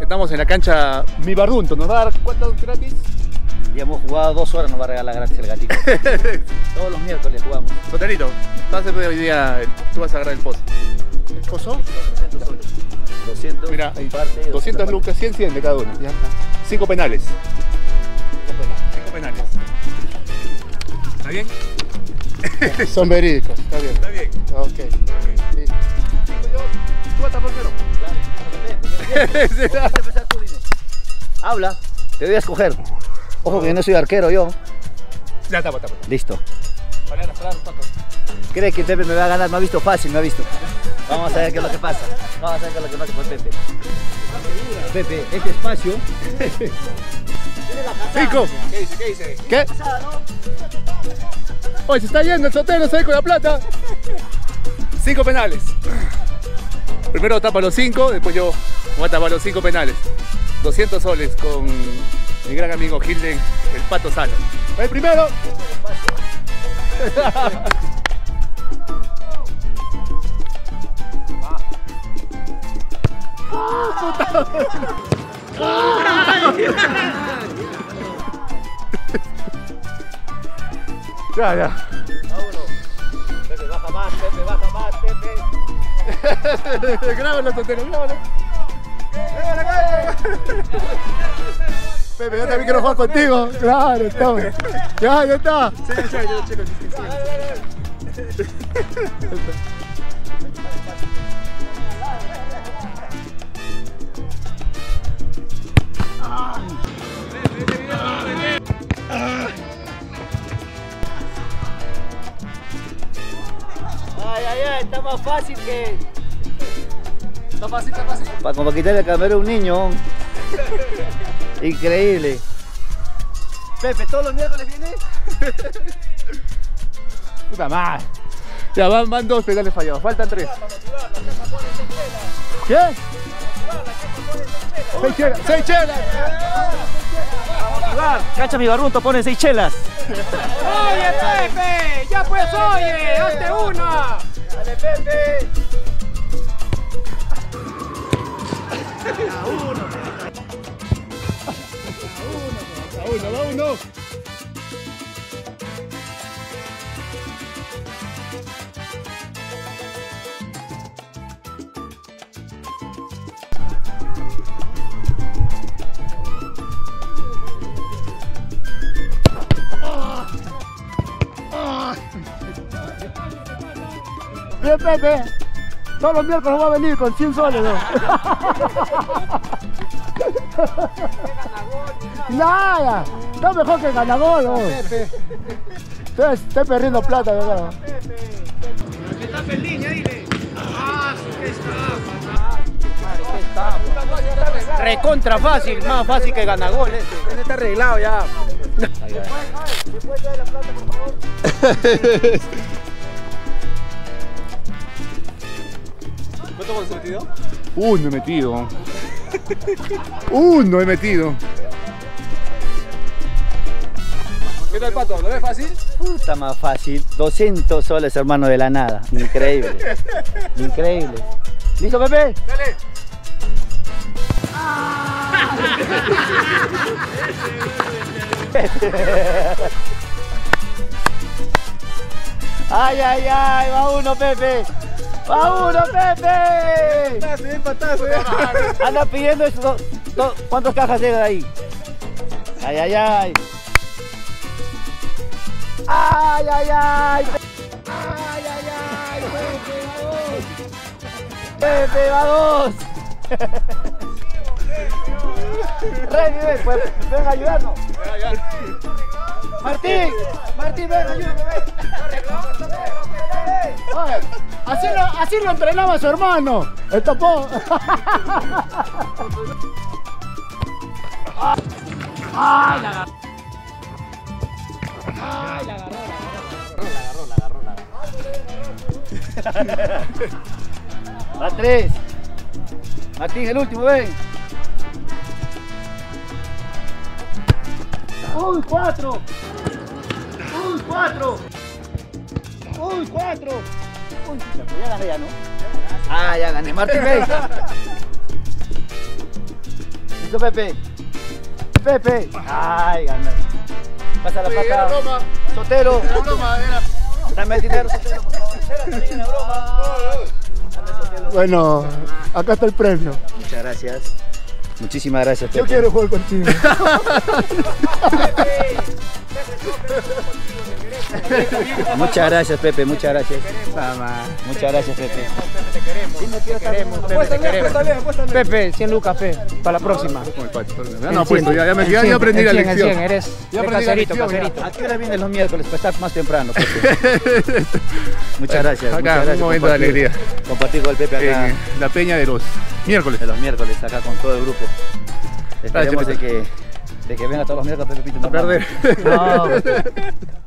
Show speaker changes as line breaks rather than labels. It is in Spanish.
Estamos en la cancha Mi Bardunto. ¿Nos va a dar cuántos gratis?
Y hemos jugado dos horas, nos va a regalar gratis el gatito. Todos los miércoles jugamos.
Sotelito, vas a hacer hoy día, tú vas a agarrar el pozo. ¿El pozo?
200 soles. 200,
Mira,
parte,
200 lucas, 100, 100 de cada uno. Ya está. Cinco penales. Cinco penales. ¿Está bien?
Son verídicos, está bien.
Está bien.
Ok. Listo.
Tú vas a primero.
Habla, te voy a escoger. Ojo que yo no soy arquero yo.
Ya está, está.
Listo.
Para parar, Paco.
¿Cree que Pepe me va a ganar? Me ha visto fácil, me ha visto. Vamos a ver qué es lo que pasa. Vamos a ver qué es lo que pasa con Pepe. Pepe, este espacio.
¿Qué dice? ¿Qué dice?
¿Qué? Oye, se está yendo el sotero, se va con la plata. Cinco penales. Primero tapa los cinco, después yo voy a tapar los cinco penales. 200 soles con mi gran amigo Gilden, el Pato Salo. El primero. Ya, ya. grábalo, Sotero, grábalo. Pepe, yo también quiero jugar contigo. Claro, está. Ya, ya está.
Ay, ay, ay, está más fácil que.
Está fácil, está fácil.
Para como quitarle el camero a un niño. Increíble. Pepe, ¿todos los miércoles viene?
Puta madre. Ya van, van dos penales fallados, faltan tres. ¿Qué? Seis chelas, seis chelas.
Cacha mi barrunto, pone seis chelas.
Oye, Pepe, ya pues oye, hazte una.
Dale, Pepe.
Va uno, va uno.
Bien, Pepe. Todos los miércoles va a venir con 100 soles, ¿no? Nada. Está mejor que ganagol, ¿no? Estoy, estoy perdiendo plata, ¿verdad?
Está en línea, dile. Ah.
Recontra fácil, más fácil que ganagol este. Este está arreglado ya.
¿Cuánto metido? Uno he metido. Uno he metido. ¿Qué tal, Pato? ¿Lo ves fácil?
Puta más fácil. 200 soles, hermano, de la nada. Increíble. Increíble. ¿Listo, Pepe?
Dale.
Ay, ay, ay, va uno, Pepe. Va uno, Pepe. Anda pidiendo eso. ¿Cuántas cajas llegan ahí? Ay, ay, ay. Ay, ay, ay. Ay, ay, ay. Pepe, va dos. Pepe, va dos. Rey, pues, ven a ayudarnos. Martín, Martín, ven, ayúdame, ven.
Así, lo, así lo entrenaba su hermano. El topón.
A tres. Martín, el último, ven. Uy, cuatro. Uy, cuatro. Uy, cuatro. Uy, ya gané ya, ¿no? Ah, ya gané. Martín, ven. Eso, Pepe. Pepe. Ay, gana. Pasa la plata.
broma.
Sotelo.
Era broma, era.
Dame el dinero, Sotelo, por favor. Broma.
Bueno, acá está el premio.
Muchas gracias. Muchísimas gracias, Pepe.
Yo quiero jugar contigo.
Muchas gracias, Pepe, muchas gracias. Muchas gracias, Pepe.
Pepe, 100 lucas, Pe, para la próxima.
Ya no apuesto, ya, ya, me, ya, ya aprendí la
En 100, en 100,
lección.
eres
Ya
de
aprendí la
caserito,
lección,
caserito.
¿A qué hora vienen los miércoles? Para estar más temprano, Pepe. Muchas gracias.
Acá,
muchas gracias.
un momento de alegría.
Compartir con el Pepe acá
En la peña de los miércoles.
de los miércoles, acá con todo el grupo. Esperemos de
Chepito.
que, de que venga todos los miércoles Pepe Pito.
A perder.
No,